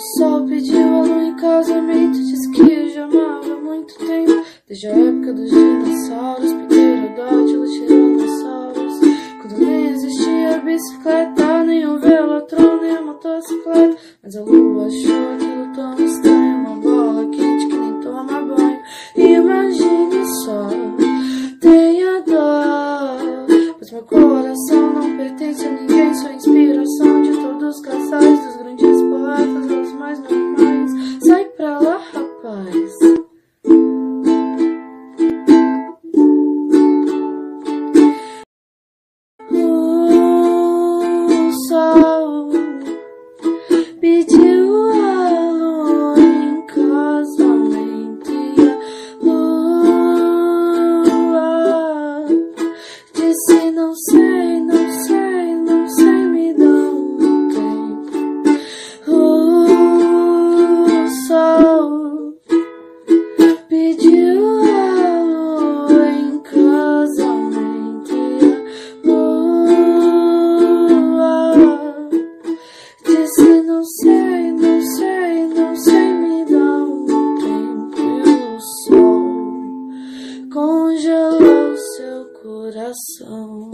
sol pediu a lua em casamento Diz que eu já amava há muito tempo. Desde a época dos dinossauros Pterodótilos, tiranossauros Quando nem existia bicicleta Nem o velotron, nem a motocicleta. Mas a lua achou aquilo tão estranho Uma bola quente que nem toma banho. Imagine só Tenha dó Pois meu coração não pertence a ninguém, só eyes. congelou é seu coração.